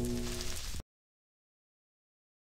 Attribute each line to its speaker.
Speaker 1: Mm-hmm.